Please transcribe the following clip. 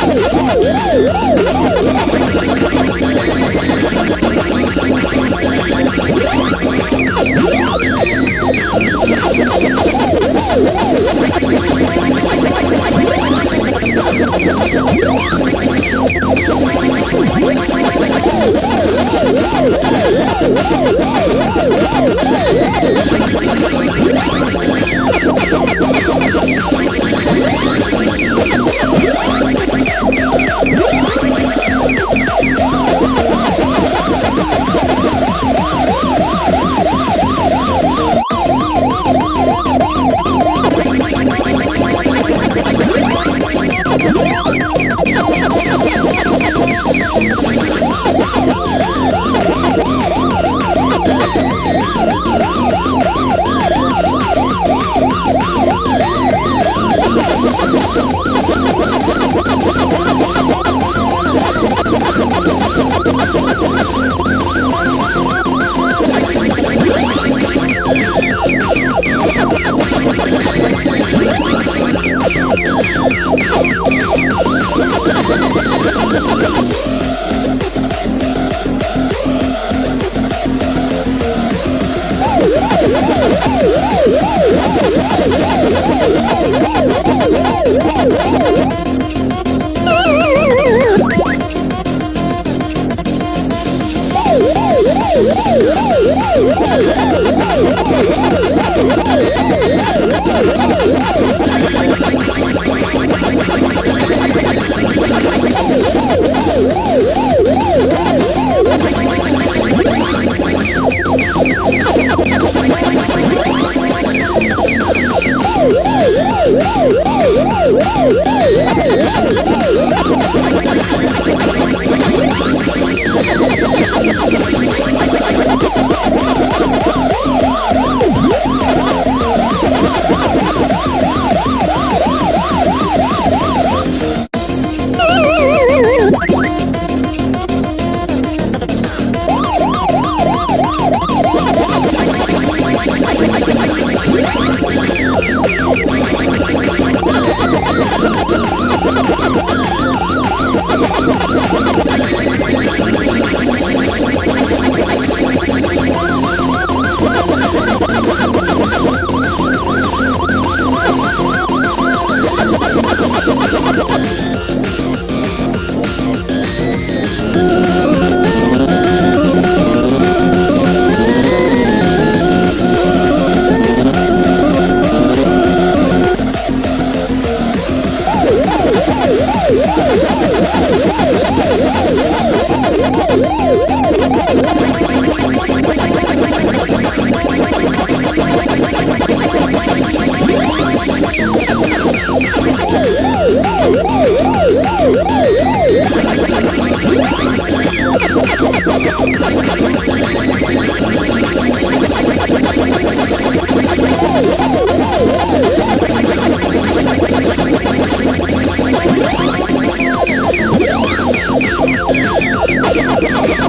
Oh, my God. Thank you.